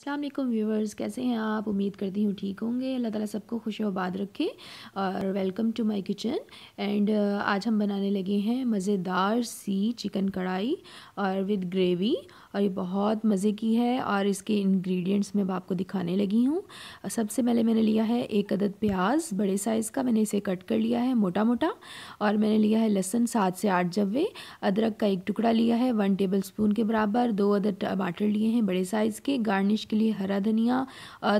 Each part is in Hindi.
असलम व्यूवर्स, कैसे हैं आप? उम्मीद करती हूँ ठीक होंगे। अल्लाह ताला सबको खुश आबाद रखे और welcome to my kitchen and आज हम बनाने लगे हैं मज़ेदार सी चिकन कढ़ाई और विद ग्रेवी और ये बहुत मज़े की है और इसके इंग्रेडिएंट्स मैं आपको दिखाने लगी हूँ। सबसे पहले मैंने लिया है एक अदद प्याज, बड़े साइज़ का मैंने इसे कट कर लिया है मोटा मोटा और मैंने लिया है लहसन सात से आठ जब्वे अदरक का एक टुकड़ा लिया है वन टेबल स्पून के बराबर, दो अदद टमाटर लिए हैं बड़े साइज़ के गार्निश के लिए हरा धनिया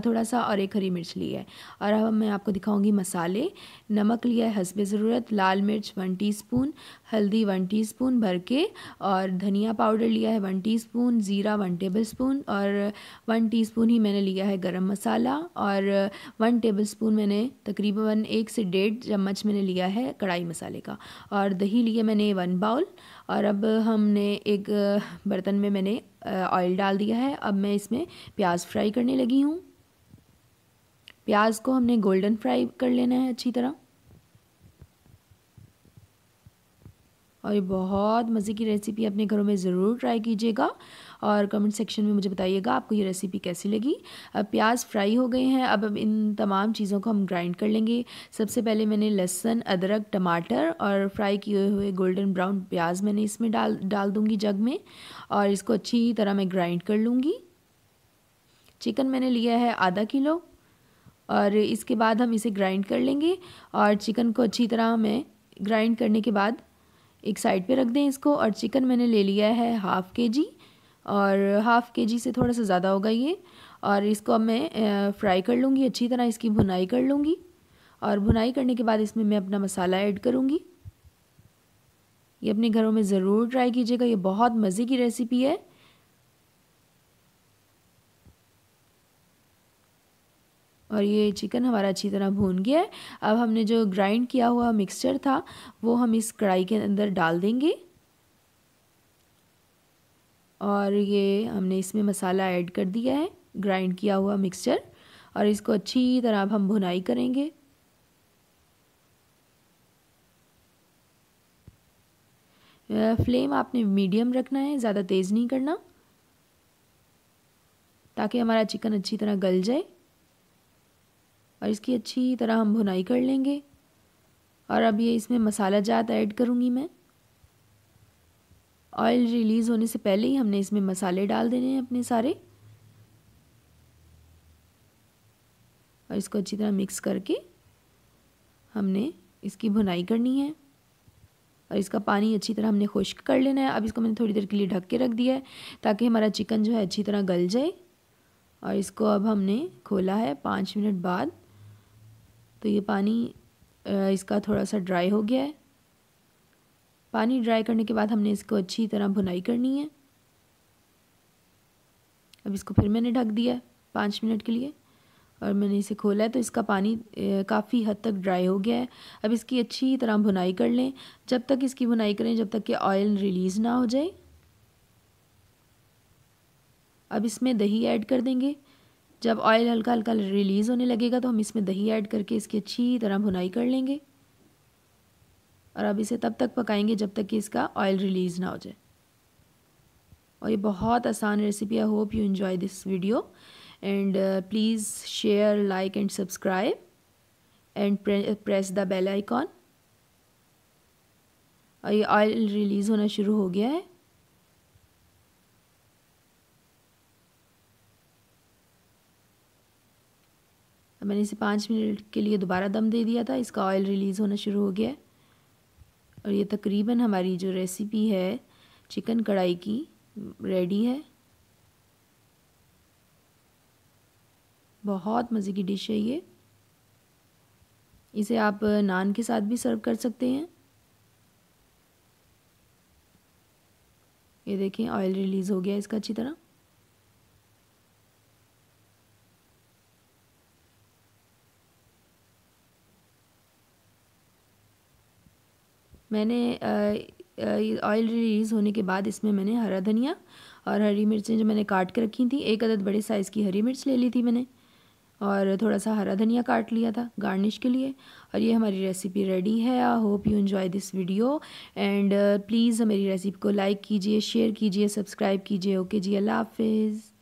थोड़ा सा और एक हरी मिर्च ली है। और अब मैं आपको दिखाऊँगी मसाले। नमक लिया है हसब ज़रूरत, लाल मिर्च वन टीस्पून, हल्दी वन टीस्पून भर के, और धनिया पाउडर लिया है वन टीस्पून, ज़ीरा वन टेबल स्पून और वन टीस्पून ही मैंने लिया है गरम मसाला, और वन टेबल मैंने तकरीबन एक से डेढ़ चम्मच मैंने लिया है कढ़ाई मसाले का। और दही लिया मैंने वन बाउल, और अब हमने एक बर्तन में मैंने ऑयल डाल दिया है। अब मैं इसमें प्याज फ्राई करने लगी हूँ। प्याज को हमने गोल्डन फ्राई कर लेना है अच्छी तरह। और ये बहुत मज़े की रेसिपी अपने घरों में ज़रूर ट्राई कीजिएगा और कमेंट सेक्शन में मुझे बताइएगा आपको ये रेसिपी कैसी लगी। अब प्याज फ्राई हो गए हैं, अब अब इन तमाम चीज़ों को हम ग्राइंड कर लेंगे। सबसे पहले मैंने लहसन, अदरक, टमाटर और फ्राई किए हुए गोल्डन ब्राउन प्याज मैंने इसमें डाल डाल दूँगी जग में और इसको अच्छी तरह मैं ग्राइंड कर लूँगी। चिकन मैंने लिया है आधा किलो और इसके बाद हम इसे ग्राइंड कर लेंगे और चिकन को अच्छी तरह मैं ग्राइंड करने के बाद एक साइड पे रख दें इसको और चिकन मैंने ले लिया है हाफ़ के जी और हाफ़ के जी से थोड़ा सा ज़्यादा होगा ये और इसको अब मैं फ्राई कर लूँगी, अच्छी तरह इसकी भुनाई कर लूँगी और भुनाई करने के बाद इसमें मैं अपना मसाला ऐड करूँगी। ये अपने घरों में ज़रूर ट्राई कीजिएगा, ये बहुत मज़े की रेसिपी है। और ये चिकन हमारा अच्छी तरह भून गया है। अब हमने जो ग्राइंड किया हुआ मिक्सचर था, वो हम इस कढ़ाई के अंदर डाल देंगे। और ये हमने इसमें मसाला ऐड कर दिया है ग्राइंड किया हुआ मिक्सचर और इसको अच्छी तरह अब हम भुनाई करेंगे। फ्लेम आपने मीडियम रखना है, ज़्यादा तेज़ नहीं करना। ताकि हमारा चिकन अच्छी तरह गल जाए। और इसकी अच्छी तरह हम भुनाई कर लेंगे। और अब ये इसमें मसाला जात ऐड करूँगी मैं। ऑयल रिलीज़ होने से पहले ही हमने इसमें मसाले डाल देने हैं अपने सारे। और इसको अच्छी तरह मिक्स करके हमने इसकी भुनाई करनी है। और इसका पानी अच्छी तरह हमने खुश्क कर लेना है। अब इसको मैंने थोड़ी देर के लिए ढक के रख दिया है ताकि हमारा चिकन जो है अच्छी तरह गल जाए। और इसको अब हमने खोला है पाँच मिनट बाद। तो ये पानी इसका थोड़ा सा ड्राई हो गया है। पानी ड्राई करने के बाद हमने इसको अच्छी तरह भुनाई करनी है। अब इसको फिर मैंने ढक दिया पाँच मिनट के लिए और मैंने इसे खोला है तो इसका पानी काफ़ी हद तक ड्राई हो गया है। अब इसकी अच्छी तरह भुनाई कर लें। जब तक इसकी भुनाई करें, जब तक कि ऑयल रिलीज़ ना हो जाए। अब इसमें दही ऐड कर देंगे। जब ऑयल हल्का हल्का रिलीज़ होने लगेगा तो हम इसमें दही ऐड करके इसकी अच्छी तरह भुनाई कर लेंगे। और अब इसे तब तक पकाएँगे जब तक कि इसका ऑयल रिलीज़ ना हो जाए। और ये बहुत आसान recipe I hope you enjoy this video and please share like and subscribe and press the bell icon और ये ऑयल रिलीज़ होना शुरू हो गया है। मैंने इसे पाँच मिनट के लिए दोबारा दम दे दिया था। इसका ऑयल रिलीज़ होना शुरू हो गया। है और ये तकरीबन हमारी जो रेसिपी है चिकन कढ़ाई की रेडी है। बहुत मज़े की डिश है ये। इसे आप नान के साथ भी सर्व कर सकते हैं। ये देखें ऑयल रिलीज़ हो गया इसका अच्छी तरह। मैंने ऑयल रिलीज़ होने के बाद इसमें मैंने हरा धनिया और हरी मिर्चें जो मैंने काट के रखी थी, एक अदद बड़े साइज़ की हरी मिर्च ले ली थी मैंने और थोड़ा सा हरा धनिया काट लिया था गार्निश के लिए और ये हमारी रेसिपी रेडी है। I hope you enjoy this video and please मेरी रेसिपी को लाइक कीजिए शेयर कीजिए सब्सक्राइब कीजिए। ओके जी, अल्लाह हाफिज़।